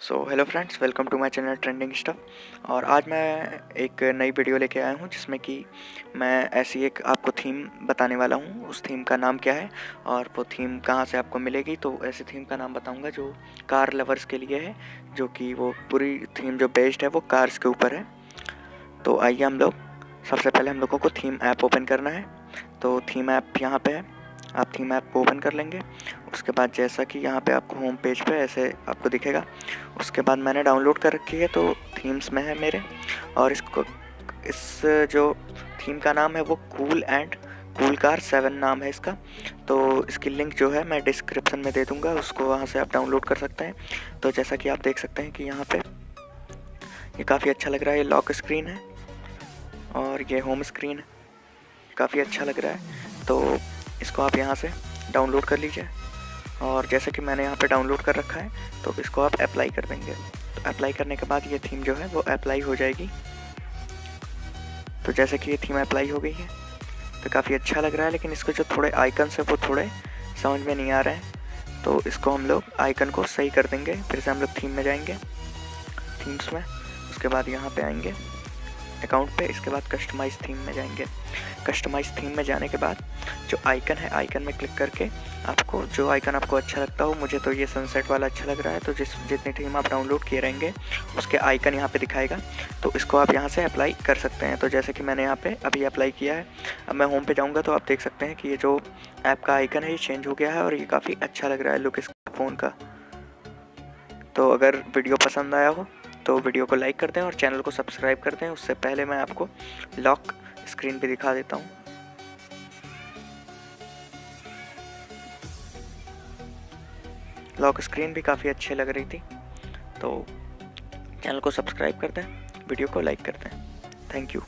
So hello friends welcome to my channel trending stuff और आज मैं एक नई वीडियो लेके आया हूँ, जिसमें कि मैं ऐसी एक आपको थीम बताने वाला हूँ। उस थीम का नाम क्या है और वो थीम कहाँ से आपको मिलेगी तो ऐसी थीम का नाम बताऊँगा जो कार लवर्स के लिए है, जो कि वो पूरी थीम जो बेस्ड है, वो कार्स के ऊपर है। तो आइए हम लोग, सबसे पहले हम लोगों को थीम ऐप ओपन करना है। तो थीम ऐप यहाँ पर है। आप थीम ऐप ओपन कर लेंगे। उसके बाद जैसा कि यहाँ पे आपको होम पेज पे ऐसे आपको दिखेगा। उसके बाद मैंने डाउनलोड कर रखी है तो थीम्स में है मेरे। और इसको, इस जो थीम का नाम है वो cool and cool car seven नाम है इसका। तो इसकी लिंक जो है मैं डिस्क्रिप्शन में दे दूँगा, उसको वहाँ से आप डाउनलोड कर सकते हैं। तो जैसा कि आप देख सकते हैं कि यहाँ पे ये काफ़ी अच्छा लग रहा है, ये लॉक स्क्रीन है। और ये होम स्क्रीन काफ़ी अच्छा लग रहा है। तो इसको आप यहाँ से डाउनलोड कर लीजिए। और जैसे कि मैंने यहाँ पे डाउनलोड कर रखा है तो इसको आप अप्लाई कर देंगे। तो अप्लाई करने के बाद ये थीम जो है, वो अप्लाई हो जाएगी। तो जैसे कि ये थीम अप्लाई हो गई है तो काफ़ी अच्छा लग रहा है, लेकिन इसके जो थोड़े आइकन्स है, वो थोड़े समझ में नहीं आ रहे हैं। तो इसको हम लोग आइकन को सही कर देंगे, फिर से हम लोग थीम में जाएँगे थीम्स में। उसके बाद यहाँ पे आएँगे। अकाउंट पे, इसके बाद कस्टमाइज थीम में जाएँगे। कस्टमाइज थीम में जाने के बाद जो आइकन है आइकन में क्लिक करके आपको जो आइकन आपको अच्छा लगता हो, मुझे तो ये सनसेट वाला अच्छा लग रहा है तो जिस, जितनी थीम आप डाउनलोड किए रहेंगे, उसके आइकन यहाँ पे दिखाएगा। तो इसको आप यहाँ से अप्लाई कर सकते हैं। तो जैसे कि मैंने यहाँ पे अभी अप्लाई किया है, अब मैं होम पे जाऊँगा तो आप देख सकते हैं कि ये जो ऐप का आइकन है, ये चेंज हो गया है और ये काफ़ी अच्छा लग रहा है लुक इस फ़ोन का। तो अगर वीडियो पसंद आया हो तो वीडियो को लाइक कर दें और चैनल को सब्सक्राइब कर दें। उससे पहले मैं आपको लॉक स्क्रीन पे दिखा देता हूँ। लॉक स्क्रीन भी काफ़ी अच्छी लग रही थी। तो चैनल को सब्सक्राइब कर दें, वीडियो को लाइक कर दें। Thank you.